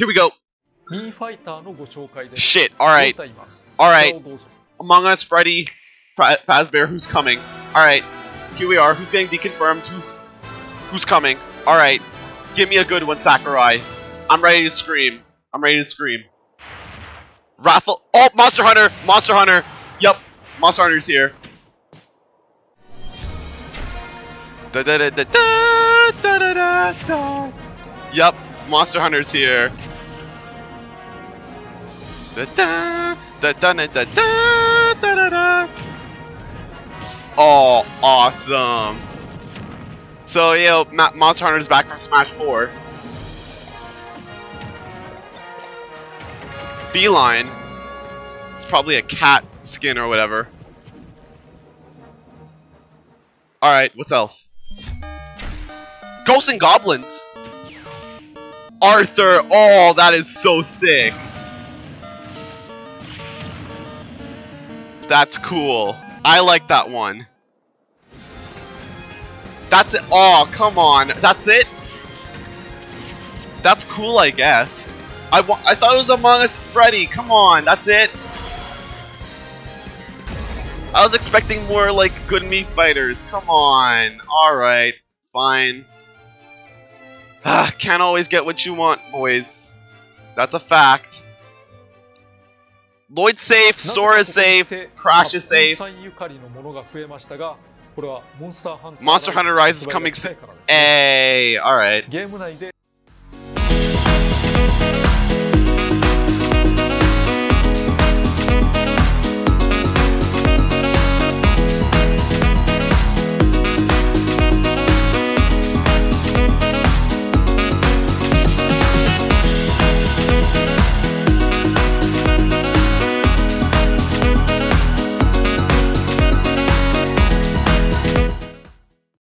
Here we go. Shit, alright. Alright. Among Us, Freddy, Fazbear, who's coming? Alright, here we are. Who's getting deconfirmed? Who's who's coming? Alright, give me a good one, Sakurai. I'm ready to scream. I'm ready to scream. Raffle. Oh, Monster Hunter! Monster Hunter! Yep, Monster Hunter's here. Da da da da da da da da da. Yep, Monster Hunter's here. Da da da da da da da da da. Oh, awesome! So yeah, Ma- Monster Hunter's back from Smash Four. Felyne. It's probably a cat skin or whatever. All right, what's else? Ghosts 'n Goblins. Arthur. Oh, that is so sick. That's cool. I like that one. That's it. Oh, come on. That's it? That's cool, I guess. I, I thought it was Among Us Freddy. Come on. That's it? I was expecting more, like, good Mii fighters. Come on. Alright. Fine. Ah, can't always get what you want, boys. That's a fact. Lloyd's safe, Sora's safe, Crash is safe. Monster Hunter Rise is coming soon. Hey, alright.